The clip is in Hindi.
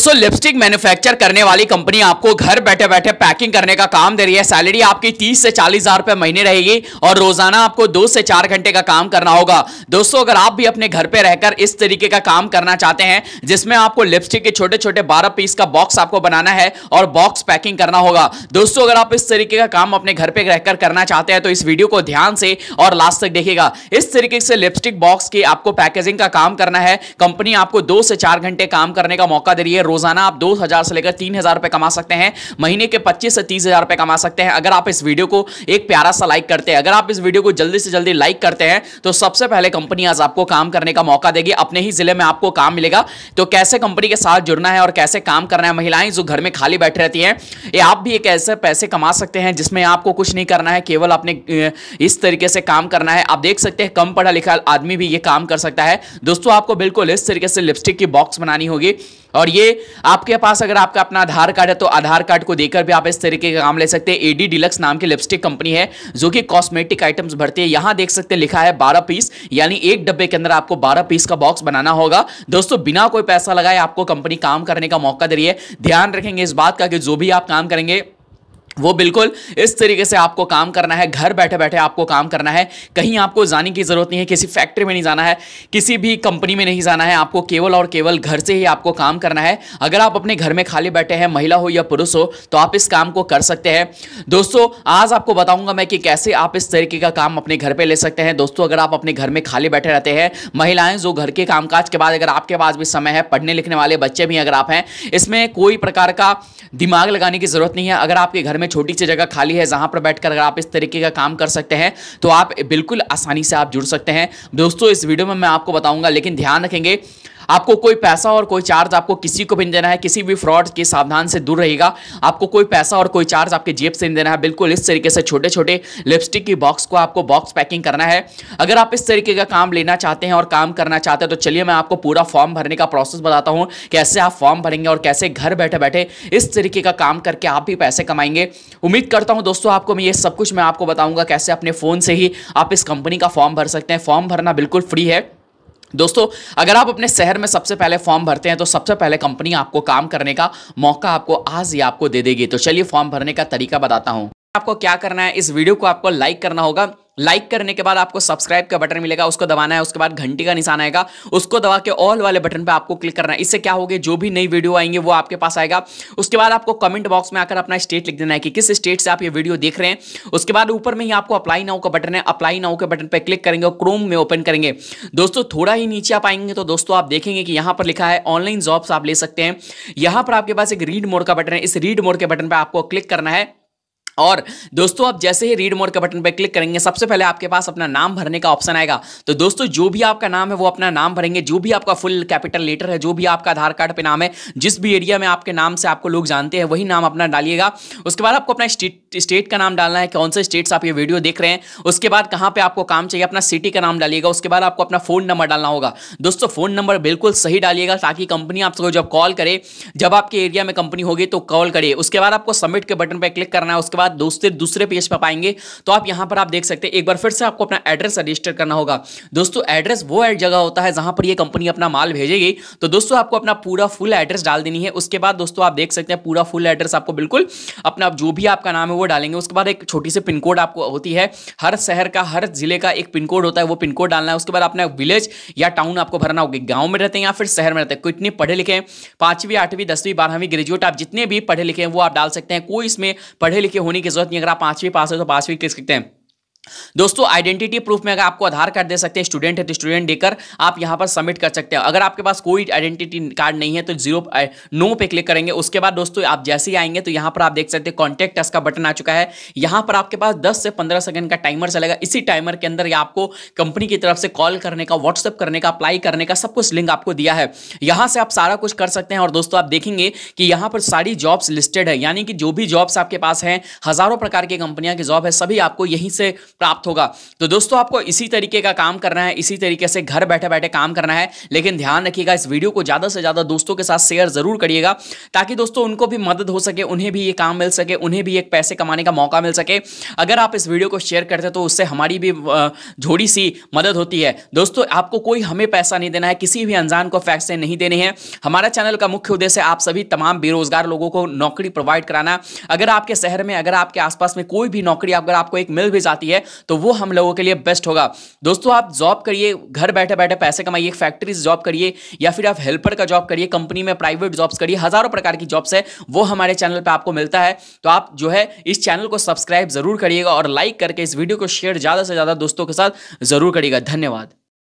दोस्तों लिपस्टिक मैन्युफैक्चर करने वाली कंपनी आपको घर बैठे बैठे पैकिंग करने का काम दे रही है। सैलरी आपकी तीस से चालीस हज़ार रुपए महीने रहेगी और रोज़ाना आपको दो से चार घंटे का काम करना होगा। दोस्तों, अगर आप भी अपने घर पे रहकर इस तरीके का काम करना चाहते हैं, जिसमें आपको लिपस्टिक के छोटे छोटे बारह पीस का बॉक्स आपको बनाना है और बॉक्स पैकिंग करना होगा। दोस्तों, अगर आप इस तरीके का काम अपने घर पे रहकर करना चाहते हैं तो इस वीडियो को ध्यान से और लास्ट तक देखिएगा। इस तरीके से लिपस्टिक बॉक्स की आपको पैकेजिंग का काम करना है। कंपनी आपको दो से चार घंटे काम करने का मौका दे रही है। रोज़ाना आप दो हज़ार से लेकर तीन हज़ार रुपए कमा सकते हैं। महीने के पच्चीस से तीस हज़ार रुपए कमा सकते हैं। अगर आप इस वीडियो को एक प्यारा सा लाइक करते हैं, अगर आप इस वीडियो को जल्दी से जल्दी लाइक करते हैं तो सबसे पहले कंपनी आज आपको काम करने का मौका देगी। अपने ही ज़िले में आपको काम मिलेगा। तो कैसे कंपनी के साथ जुड़ना है और कैसे काम करना है? महिलाएँ जो घर में खाली बैठी रहती हैं आप भी एक ऐसे पैसे कमा सकते हैं जिसमें आपको कुछ नहीं करना है, केवल अपने इस तरीके से काम करना है। आप देख सकते हैं, कम पढ़ा लिखा आदमी भी ये काम कर सकता है। दोस्तों, आपको बिल्कुल इस तरीके से लिपस्टिक की बॉक्स बनानी होगी। और ये आपके पास अगर आपका अपना आधार कार्ड है तो आधार कार्ड को देकर भी आप इस तरीके का काम ले सकते हैं। एडी डिलक्स नाम की लिपस्टिक कंपनी है, जो कि कॉस्मेटिक आइटम्स भरती है। यहाँ देख सकते हैं, लिखा है बारह पीस यानी एक डब्बे के अंदर आपको बारह पीस का बॉक्स बनाना होगा। दोस्तों, बिना कोई पैसा लगाए आपको कंपनी काम करने का मौका दे रही है। ध्यान रखेंगे इस बात का कि जो भी आप काम करेंगे वो बिल्कुल इस तरीके से आपको काम करना है, घर बैठे बैठे आपको काम करना है। कहीं आपको जाने की ज़रूरत नहीं है, किसी फैक्ट्री में नहीं जाना है, किसी भी कंपनी में नहीं जाना है, आपको केवल और केवल घर से ही आपको काम करना है। अगर आप अपने घर में खाली बैठे हैं, महिला हो या पुरुष हो तो आप इस काम को कर सकते हैं। दोस्तों, आज आपको बताऊँगा मैं कि कैसे आप इस तरीके का काम अपने घर पर ले सकते हैं। दोस्तों, अगर आप अपने घर में खाली बैठे रहते हैं, महिलाएँ जो घर के कामकाज के बाद, अगर आपके पास भी समय है पढ़ने लिखने वाले बच्चे भी अगर आप हैं, इसमें कोई प्रकार का दिमाग लगाने की ज़रूरत नहीं है। अगर आपके घर में छोटी सी जगह खाली है, जहाँ पर बैठकर अगर आप इस तरीके का काम कर सकते हैं तो आप बिल्कुल आसानी से आप जुड़ सकते हैं। दोस्तों, इस वीडियो में मैं आपको बताऊँगा, लेकिन ध्यान रखेंगे आपको कोई पैसा और कोई चार्ज आपको किसी को भी नहीं देना है, किसी भी फ्रॉड के सावधान से दूर रहेगा आपको कोई पैसा और कोई चार्ज आपके जेब से नहीं देना है। बिल्कुल इस तरीके से छोटे छोटे लिपस्टिक की बॉक्स को आपको बॉक्स पैकिंग करना है। अगर आप इस तरीके का काम लेना चाहते हैं और काम करना चाहते हैं तो चलिए मैं आपको पूरा फॉर्म भरने का प्रोसेस बताता हूँ, कैसे आप फॉर्म भरेंगे और कैसे घर बैठे बैठे इस तरीके का काम करके आप भी पैसे कमाएँगे। उम्मीद करता हूँ दोस्तों, आपको मैं ये सब कुछ मैं आपको बताऊँगा, कैसे अपने फ़ोन से ही आप इस कंपनी का फॉर्म भर सकते हैं। फॉर्म भरना बिल्कुल फ्री है। दोस्तों, अगर आप अपने शहर में सबसे पहले फॉर्म भरते हैं तो सबसे पहले कंपनी आपको काम करने का मौका आपको आज ही आपको दे देगी। तो चलिए फॉर्म भरने का तरीका बताता हूँ। आपको क्या करना है, इस वीडियो को आपको लाइक करना होगा। लाइक करने के बाद आपको सब्सक्राइब का बटन मिलेगा, उसको दबाना है, उसके बाद घंटी का निशान आएगा, उसको दबा के ऑल वाले बटन पे आपको क्लिक करना है। इससे क्या होगा, जो भी नई वीडियो आएँगे, वो आपके पास आएगा। उसके बाद आपको कमेंट बॉक्स में आकर अपना स्टेट लिख देना है कि किस स्टेट से आप ये वीडियो देख रहे हैं। उसके बाद ऊपर में ही आपको अप्लाई नाउ का बटन है। अप्लाई नाउ के बटन पर क्लिक करेंगे और क्रोम में ओपन करेंगे। दोस्तों, थोड़ा ही नीचे आप आएँगे तो दोस्तों आप देखेंगे कि यहाँ पर लिखा है ऑनलाइन जॉब्स आप ले सकते हैं। यहाँ पर आपके पास एक रीड मोड का बटन है। इस रीड मोड के बटन पर आपको क्लिक करना है। और दोस्तों, आप जैसे ही रीड मोड के बटन पर क्लिक करेंगे, सबसे पहले आपके पास अपना नाम भरने का ऑप्शन आएगा। तो दोस्तों, जो भी आपका नाम है, वो अपना नाम भरेंगे। जो भी आपका फुल कैपिटल लेटर है, जो भी आपका आधार कार्ड पे नाम है, जिस भी एरिया में आपके नाम से आपको लोग जानते हैं, वही नाम अपना डालिएगा। उसके बाद आपको अपना स्टेट का नाम डालना है, कौन से स्टेट आप ये वीडियो देख रहे हैं। उसके बाद कहाँ पर आपको काम चाहिए, अपना सिटी का नाम डालिएगा। उसके बाद आपको अपना फ़ोन नंबर डालना होगा। दोस्तों फ़ोन नंबर बिल्कुल सही डालिएगा, ताकि कंपनी आपको जब कॉल करे, जब आपके एरिया में कंपनी होगी तो कॉल करे। उसके बाद आपको सबमिट के बटन पर क्लिक करना है। उसके बाद दोस्तों दूसरे पेज पर पाएँगे। तो आप यहाँ पर आप देख सकते हैं, एक बार फिर से आपको अपना एड्रेस रजिस्टर करना होगा। दोस्तों एड्रेस वो जगह होता है जहाँ पर ये कंपनी अपना माल भेजेगी। तो दोस्तों, आपको अपना पूरा फुल एड्रेस डाल देनी है। उसके बाद दोस्तों, आप देख सकते हैं, पूरा फुल एड्रेस आपको बिल्कुल अपना जो भी आपका नाम है वो डालेंगे। उसके बाद एक छोटी सी पिन कोड आपको होती है। हर शहर का, हर ज़िले का एक पिन कोड होता है, वो पिन कोड डालना है। उसके बाद अपना विलेज या टाउन आपको भरना होगा। गाँव में रहते हैं या फिर शहर में रहते हैं कितने पढ़े लिखे हैं, पांचवीं, आठवीं, दसवीं, बारहवीं ग्रेजुएट आप जितने भी पढ़े लिखे हैं, वो आप डाल सकते हैं। कोई इसमें पढ़े लिखे होने की ज़रूरत नहीं अगर आप पांचवी पास हो तो पांचवी क्लिक सकते हैं? दोस्तों आइडेंटिटी प्रूफ में अगर आपको आधार कार्ड दे सकते हैं स्टूडेंट है तो स्टूडेंट देकर आप यहाँ पर सबमिट कर सकते हैं। अगर आपके पास कोई आइडेंटिटी कार्ड नहीं है तो ज़ीरो नो पे क्लिक करेंगे। उसके बाद दोस्तों, आप जैसे ही आएँगे तो यहाँ पर आप देख सकते हैं कॉन्टैक्ट टस का बटन आ चुका है। यहाँ पर आपके पास 10 से 15 सेकंड का टाइमर चलेगा। इसी टाइमर के अंदर आपको कंपनी की तरफ़ से कॉल करने का व्हाट्सअप करने का अप्लाई करने का सब कुछ लिंक आपको दिया है। यहाँ से आप सारा कुछ कर सकते हैं और दोस्तों, आप देखेंगे कि यहाँ पर सारी जॉब्स लिस्टेड है। यानी कि जो भी जॉब्स आपके पास हैं, हज़ारों प्रकार की कंपनियाँ की जॉब है, सभी आपको यहीं से प्राप्त होगा। तो दोस्तों, आपको इसी तरीके का काम करना है, इसी तरीके से घर बैठे बैठे काम करना है, लेकिन ध्यान रखिएगा, इस वीडियो को ज़्यादा से ज़्यादा दोस्तों के साथ शेयर ज़रूर करिएगा, ताकि दोस्तों उनको भी मदद हो सके, उन्हें भी ये काम मिल सके, उन्हें भी एक पैसे कमाने का मौका मिल सके। अगर आप इस वीडियो को शेयर करते हैं तो उससे हमारी भी झोड़ी सी मदद होती है। दोस्तों, आपको कोई हमें पैसा नहीं देना है, किसी भी अनजान को पैसे नहीं देने हैं। हमारा चैनल का मुख्य उद्देश्य आप सभी तमाम बेरोजगार लोगों को नौकरी प्रोवाइड कराना। अगर आपके शहर में, अगर आपके आसपास में कोई भी नौकरी अगर आपको एक मिल भी जाती है तो वो हम लोगों के लिए बेस्ट होगा। दोस्तों, आप जॉब करिए, घर बैठे बैठे पैसे कमाइए फैक्ट्री से जॉब करिए, या फिर आप हेल्पर का जॉब करिए कंपनी में प्राइवेट जॉब्स करिए, हज़ारों प्रकार की जॉब्स है, वो हमारे चैनल पर आपको मिलता है। तो आप जो है, इस चैनल को सब्सक्राइब ज़रूर करिएगा और लाइक करके इस वीडियो को शेयर ज़्यादा से ज़्यादा दोस्तों के साथ ज़रूर करिएगा। धन्यवाद।